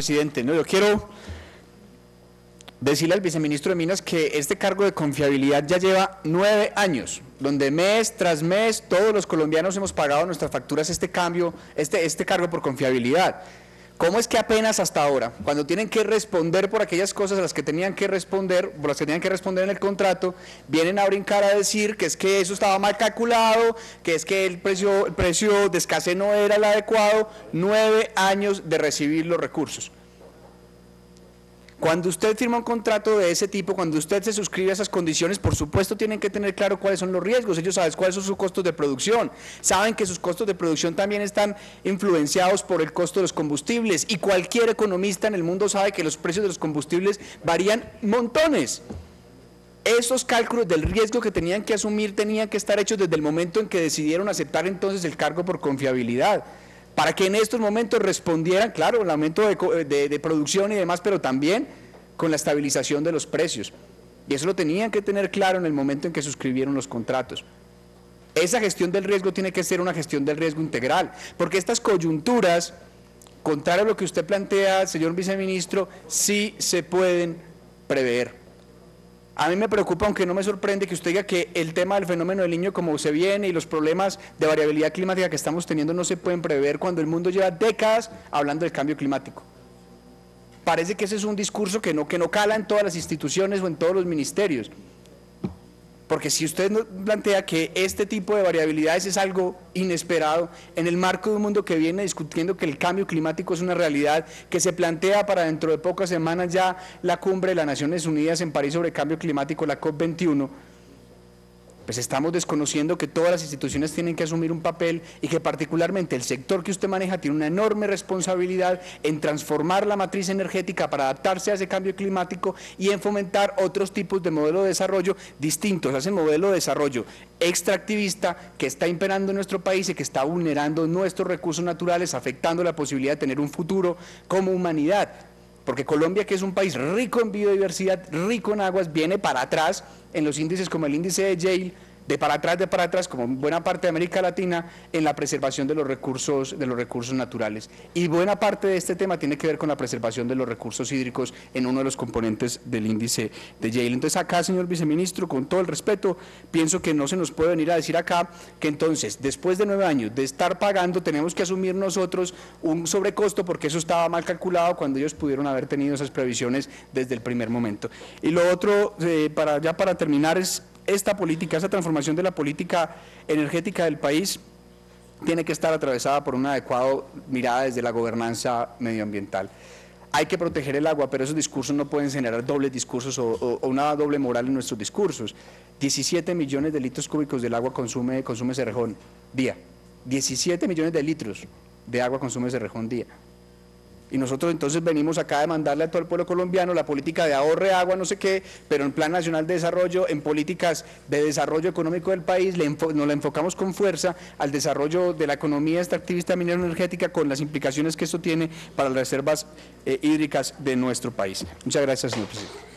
Presidente, no, yo quiero decirle al viceministro de Minas que este cargo de confiabilidad ya lleva nueve años, donde mes tras mes todos los colombianos hemos pagado nuestras facturas este cambio, este, este cargo por confiabilidad. ¿Cómo es que apenas hasta ahora, cuando tienen que responder por aquellas cosas a las que tenían que responder, por las que tenían que responder en el contrato, vienen a brincar a decir que es que eso estaba mal calculado, que es que el precio, el precio de escasez no era el adecuado, nueve años de recibir los recursos? Cuando usted firma un contrato de ese tipo, cuando usted se suscribe a esas condiciones, por supuesto tienen que tener claro cuáles son los riesgos, ellos saben cuáles son sus costos de producción, saben que sus costos de producción también están influenciados por el costo de los combustibles. Y cualquier economista en el mundo sabe que los precios de los combustibles varían montones. Esos cálculos del riesgo que tenían que asumir tenían que estar hechos desde el momento en que decidieron aceptar entonces el cargo por confiabilidad para que en estos momentos respondieran, claro, el aumento de, producción y demás, pero también con la estabilización de los precios. Y eso lo tenían que tener claro en el momento en que suscribieron los contratos. Esa gestión del riesgo tiene que ser una gestión del riesgo integral, porque estas coyunturas, contrario a lo que usted plantea, señor viceministro, sí se pueden prever. A mí me preocupa, aunque no me sorprende, que usted diga que el tema del fenómeno del niño como se viene y los problemas de variabilidad climática que estamos teniendo no se pueden prever cuando el mundo lleva décadas hablando del cambio climático. Parece que ese es un discurso que no, que no cala en todas las instituciones o en todos los ministerios. Porque si usted plantea que este tipo de variabilidades es algo inesperado, en el marco de un mundo que viene discutiendo que el cambio climático es una realidad, que se plantea para dentro de pocas semanas ya la cumbre de las Naciones Unidas en París sobre cambio climático, la COP21, pues estamos desconociendo que todas las instituciones tienen que asumir un papel y que particularmente el sector que usted maneja tiene una enorme responsabilidad en transformar la matriz energética para adaptarse a ese cambio climático y en fomentar otros tipos de modelo de desarrollo distintos. A ese modelo de desarrollo extractivista que está imperando en nuestro país y que está vulnerando nuestros recursos naturales, afectando la posibilidad de tener un futuro como humanidad porque Colombia, que es un país rico en biodiversidad, rico en aguas, viene para atrás en los índices como el índice de Yale, de para atrás, de para atrás, como buena parte de América Latina, en la preservación de los recursos, de los recursos naturales. Y buena parte de este tema tiene que ver con la preservación de los recursos hídricos en uno de los componentes del índice de Yale. Entonces acá, señor viceministro, con todo el respeto, pienso que no se nos puede venir a decir acá que entonces, después de nueve años de estar pagando, tenemos que asumir nosotros un sobrecosto porque eso estaba mal calculado cuando ellos pudieron haber tenido esas previsiones desde el primer momento. Y lo otro, eh, para, ya para terminar, es esta política, esa transformación de la política energética del país tiene que estar atravesada por una adecuada mirada desde la gobernanza medioambiental. Hay que proteger el agua, pero esos discursos no pueden generar dobles discursos o, una doble moral en nuestros discursos. 17 millones de litros cúbicos del agua consume, consume Cerrejón día. 17 millones de litros de agua consume Cerrejón día. Y nosotros entonces venimos acá a demandarle a todo el pueblo colombiano la política de ahorre agua, no sé qué, pero en Plan Nacional de Desarrollo, en políticas de desarrollo económico del país, nos la enfocamos con fuerza al desarrollo de la economía extractivista minera energética con las implicaciones que esto tiene para las reservas eh, hídricas de nuestro país. Muchas gracias, señor presidente.